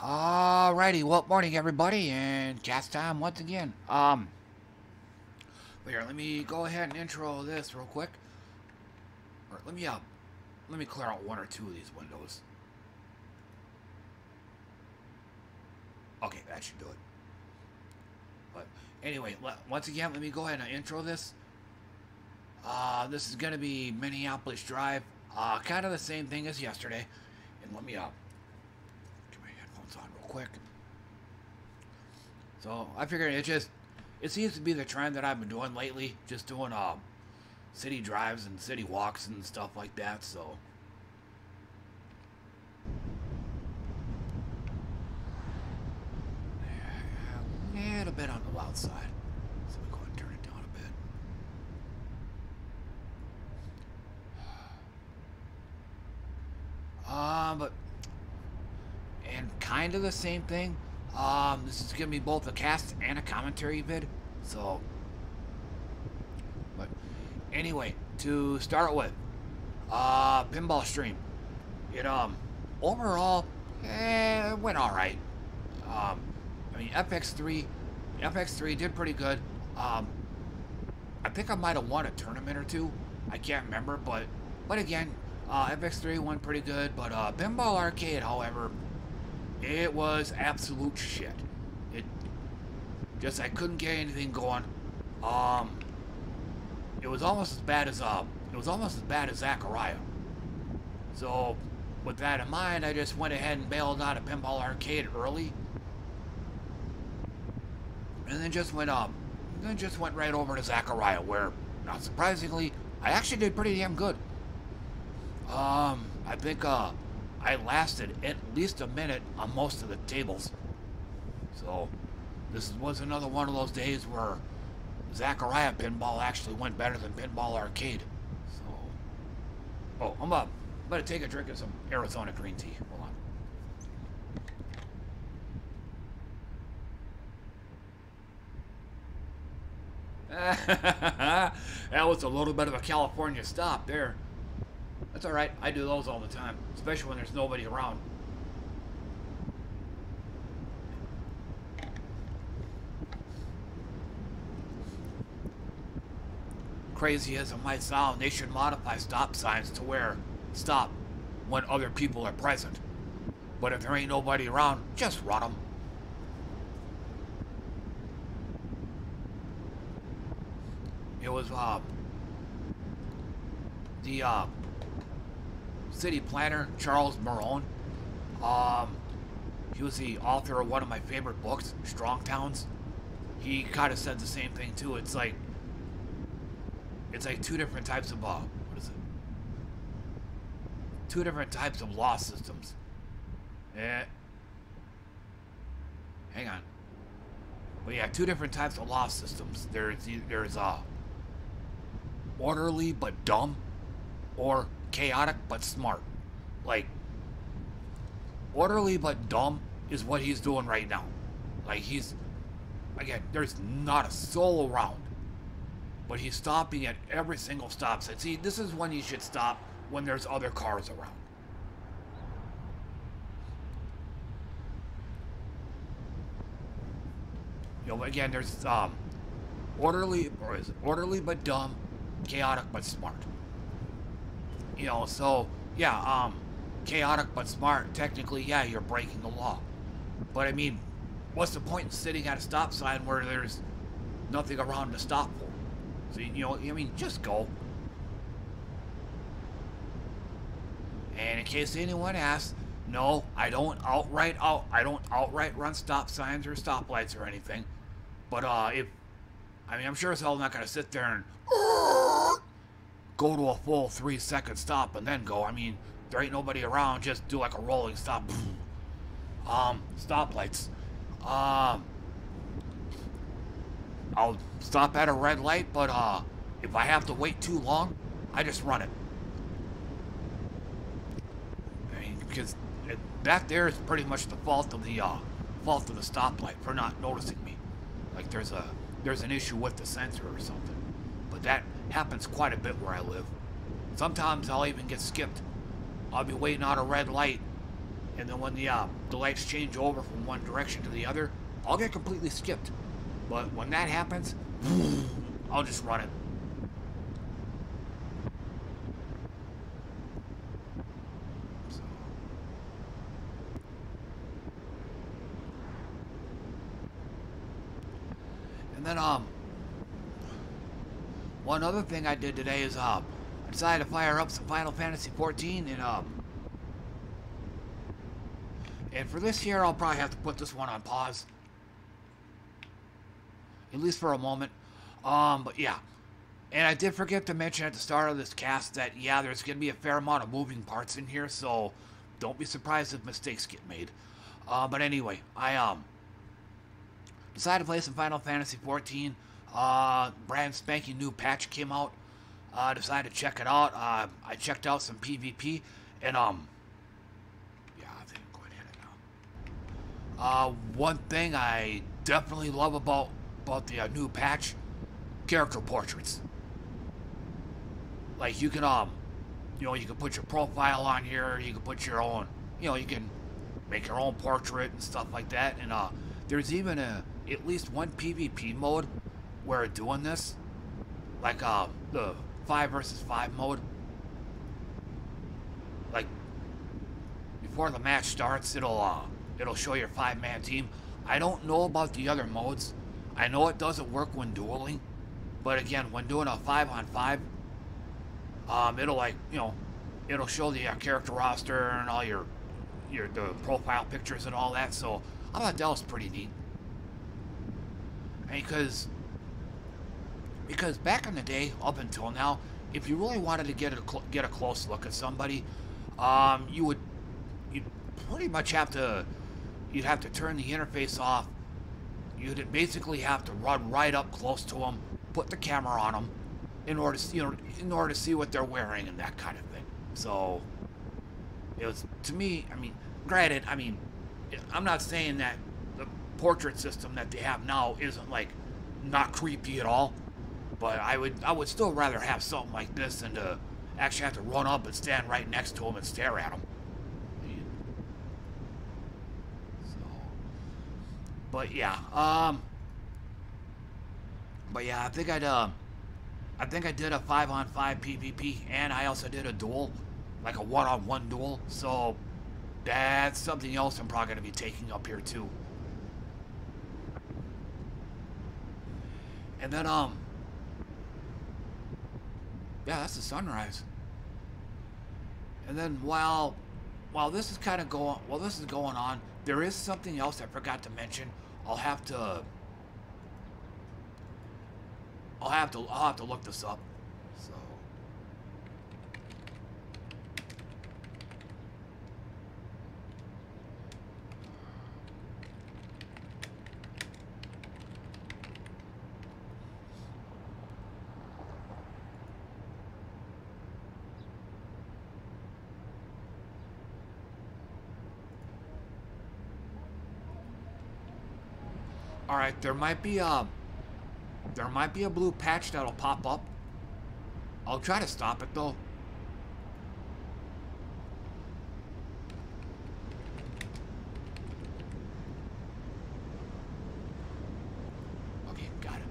Alrighty, well, morning everybody, and cast time once again. Um, here, let me go ahead and intro this real quick. Or let me, uh, let me clear out one or two of these windows. Okay, that should do it. But anyway, once again, let me go ahead and intro this. Uh, this is to be Minneapolis Drive. Uh, kind of the same thing as yesterday. And let me, uh, get my headphones on real quick. So, I figured it just, it seems to be the trend that I've been doing lately. Just doing, uh, city drives and city walks and stuff like that, so. A little bit on the loud side. So we go ahead and turn it down a bit. Um, but and kind of the same thing. Um, this is gonna be both a cast and a commentary vid. So, but anyway, to start with, uh, pinball stream. It um, overall, eh, it went all right. Um, I mean, FX3, FX3 did pretty good. Um, I think I might have won a tournament or two. I can't remember, but but again, uh, FX3 went pretty good. But uh, Pinball Arcade, however, it was absolute shit. It just I couldn't get anything going. Um, it was almost as bad as uh, it was almost as bad as Zaccaria. So, with that in mind, I just went ahead and bailed out of Pinball Arcade early and then just went um, then just went right over to Zaccaria, where, not surprisingly, I actually did pretty damn good. Um, I think uh, I lasted at least a minute on most of the tables. So, this was another one of those days where Zaccaria Pinball actually went better than Pinball Arcade. So, oh, I'm up. Better take a drink of some Arizona green tea. Hold on. that was a little bit of a California stop there. That's alright, I do those all the time, especially when there's nobody around. Crazy as it might sound, they should modify stop signs to where stop when other people are present. But if there ain't nobody around, just run them. It was uh, the uh, city planner, Charles Marohn. Um, he was the author of one of my favorite books, Strong Towns. He kind of said the same thing too. It's like it's like two different types of uh, what is it? Two different types of law systems. Eh. Hang on. But yeah, two different types of law systems. There's there's uh orderly but dumb or chaotic but smart. Like, orderly but dumb is what he's doing right now. Like, he's, again, there's not a soul around, but he's stopping at every single stop sign. See, this is when you should stop when there's other cars around. You know, again, there's um, orderly, or is orderly but dumb, chaotic but smart. You know, so yeah, um, chaotic but smart. Technically, yeah, you're breaking the law. But I mean, what's the point in sitting at a stop sign where there's nothing around to stop for? So you know, I mean, just go. And in case anyone asks, no, I don't outright out I don't outright run stop signs or stoplights or anything. But uh, if I mean, I'm sure as hell not gonna sit there and go to a full three second stop and then go. I mean, there ain't nobody around. Just do like a rolling stop. Um, stoplights. Um, I'll stop at a red light, but uh, if I have to wait too long, I just run it. I mean, because it, that there is pretty much the fault of the uh, fault of the stoplight for not noticing me. Like there's a there's an issue with the sensor or something. But that happens quite a bit where I live. Sometimes I'll even get skipped. I'll be waiting on a red light, and then when the uh, the lights change over from one direction to the other, I'll get completely skipped. But when that happens, I'll just run it. And then um, one other thing I did today is um, I decided to fire up some Final Fantasy 14 and um, and for this year I'll probably have to put this one on pause at least for a moment. Um, but yeah. And I did forget to mention at the start of this cast that, yeah, there's going to be a fair amount of moving parts in here, so don't be surprised if mistakes get made. Uh, but anyway, I um decided to play some Final Fantasy 14. Uh, brand spanking new patch came out. Uh, decided to check it out. Uh, I checked out some PvP, and um, yeah, I think I'm going to hit it now. Uh, one thing I definitely love about about the uh, new patch, character portraits. Like you can um, you know, you can put your profile on here. You can put your own, you know, you can make your own portrait and stuff like that. And uh, there's even a at least one PvP mode where doing this, like uh, the five versus five mode. Like before the match starts, it'll uh, it'll show your five man team. I don't know about the other modes. I know it doesn't work when dueling, but again, when doing a five on five, um, it'll like you know, it'll show the uh, character roster and all your your the profile pictures and all that. So I thought that was pretty neat. Because because back in the day, up until now, if you really wanted to get a get a close look at somebody, um, you would you pretty much have to you'd have to turn the interface off You'd basically have to run right up close to them, put the camera on them, in order to you know in order to see what they're wearing and that kind of thing. So it was to me. I mean, granted, I mean, I'm not saying that the portrait system that they have now isn't like not creepy at all, but I would I would still rather have something like this than to actually have to run up and stand right next to him and stare at them. But yeah, um, but yeah, I think I'd, uh, I think I did a five on five PvP, and I also did a duel, like a one on one duel. So that's something else I'm probably gonna be taking up here too. And then, um, yeah, that's the sunrise. And then while, while this is kind of going, while this is going on, there is something else I forgot to mention. I'll have to. I'll have to. I'll have to look this up. So. All right, there might be a there might be a blue patch that'll pop up. I'll try to stop it though. Okay, got it.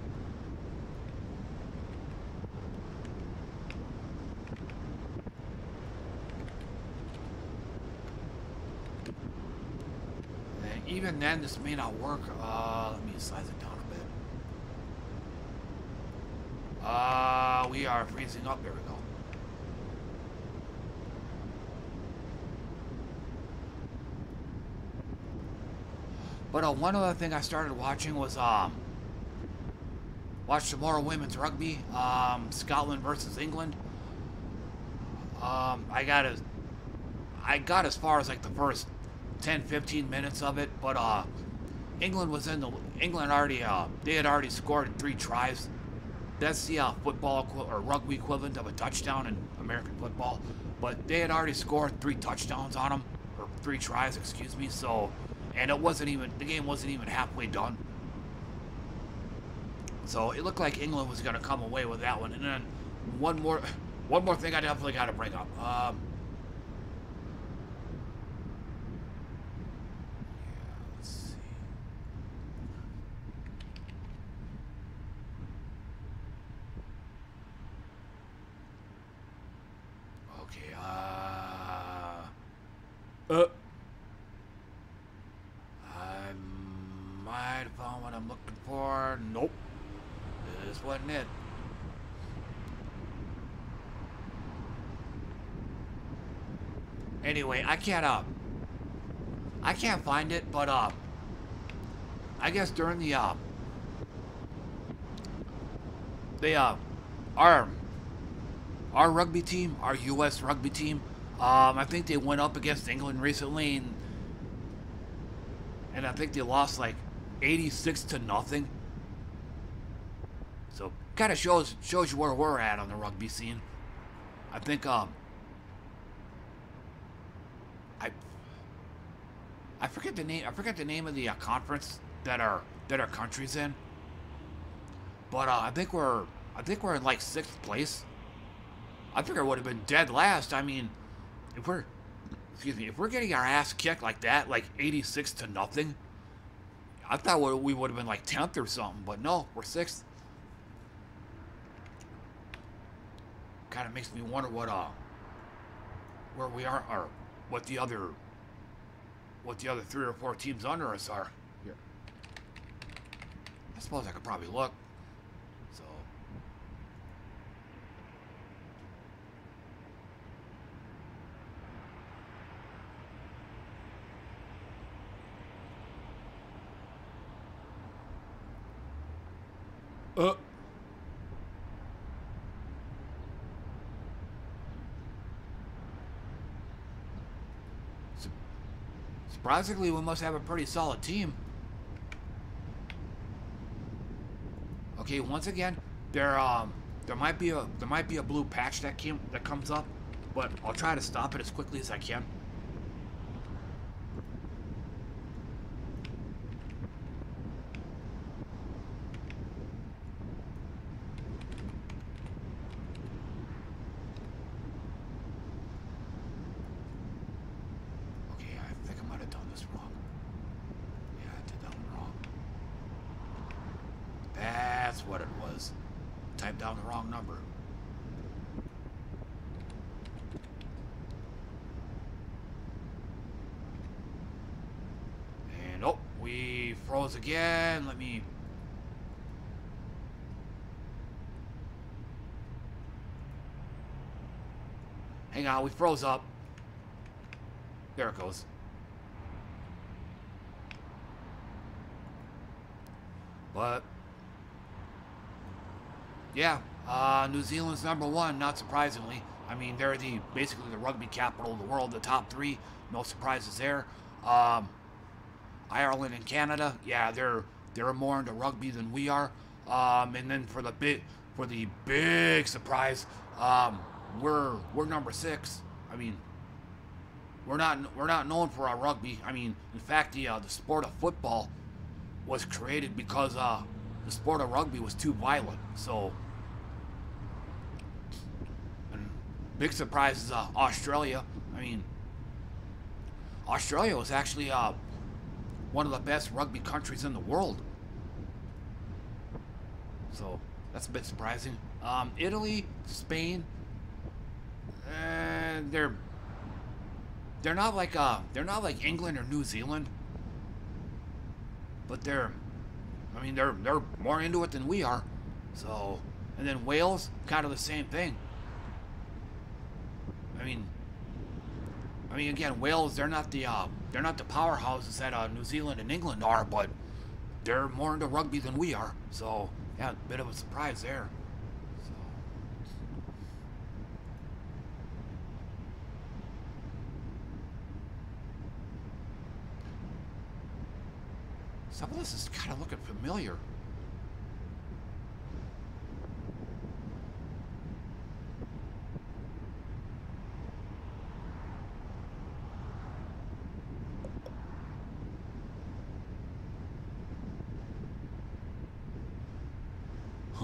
Even then, this may not work. Uh, size it down a bit. Uh, we are freezing up. There we go. But uh, one other thing I started watching was um, watch tomorrow women's rugby, um, Scotland versus England. Um, I got as I got as far as like the first 10, 15 minutes of it, but uh, England was in the England already uh, they had already scored three tries. That's the uh, football or rugby equivalent of a touchdown in American football, but they had already scored three touchdowns on them or three tries, excuse me. So, and it wasn't even the game wasn't even halfway done. So it looked like England was going to come away with that one. And then one more, one more thing I definitely got to bring up. Um, Uh. I might have found what I'm looking for. Nope. Wasn't it. Anyway, I can't, uh, I can't find it, but, uh, I guess during the, uh, the, uh, our, our rugby team, our U.S. rugby team, um, I think they went up against England recently, and, and I think they lost like 86 to nothing. Kind of shows shows you where we're at on the rugby scene. I think um I I forget the name I forget the name of the uh, conference that our that our country's in. But uh, I think we're I think we're in like sixth place. I figure I would have been dead last. I mean, if we're excuse me, if we're getting our ass kicked like that, like 86 to nothing, I thought we would have been like 10th or something, but no, we're sixth. Kind of makes me wonder what uh where we are or what the other what the other three or four teams under us are. Here. I suppose I could probably look. So Uh. Surprisingly, we must have a pretty solid team. Okay, once again, there um there might be a there might be a blue patch that came that comes up, but I'll try to stop it as quickly as I can. Again. Let me... Hang on, we froze up. There it goes. But... Yeah, uh, New Zealand's number one, not surprisingly. I mean, they're the basically the rugby capital of the world, the top three. No surprises there. Um, Ireland and Canada, yeah, they're they're more into rugby than we are. Um, and then for the big for the big surprise, um, we're we're number six. I mean, we're not we're not known for our rugby. I mean, in fact, the uh, the sport of football was created because uh, the sport of rugby was too violent. So, and big surprise is uh, Australia. I mean, Australia was actually uh, one of the best rugby countries in the world. So that's a bit surprising. Um, Italy, Spain, uh, they're they're not like uh they're not like England or New Zealand, but they're I mean they're they're more into it than we are. So and then Wales, kind of the same thing. I mean, I mean again, Wales they're not the uh, they're not the powerhouses that uh, New Zealand and England are, but they're more into rugby than we are. So, yeah, a bit of a surprise there. Some of this is kind of looking familiar.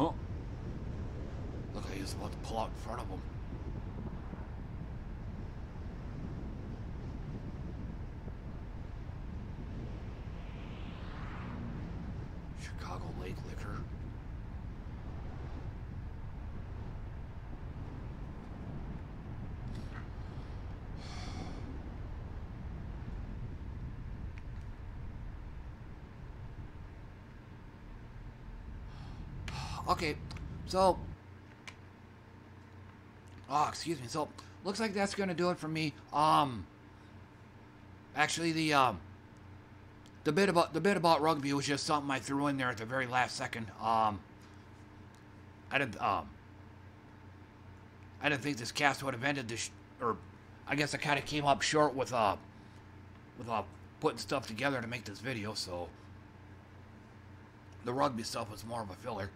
Huh? Look at about to pull out in front of him. Okay, so, oh, excuse me. So, looks like that's gonna do it for me. Um, actually, the um, the bit about the bit about rugby was just something I threw in there at the very last second. Um, I didn't um, I didn't think this cast would have ended this, or I guess I kind of came up short with uh, with uh, putting stuff together to make this video. So the rugby stuff was more of a filler.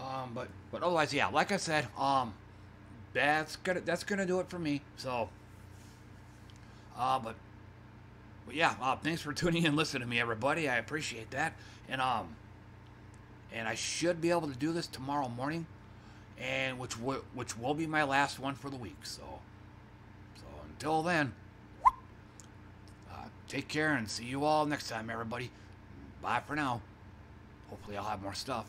Um, but but otherwise, yeah, like I said, um, that's gonna that's gonna do it for me. So, uh, but but yeah, uh, thanks for tuning in, listening to me, everybody. I appreciate that, and um, and I should be able to do this tomorrow morning, and which w- which will be my last one for the week. So, so until then, uh, take care and see you all next time, everybody. Bye for now. Hopefully, I'll have more stuff.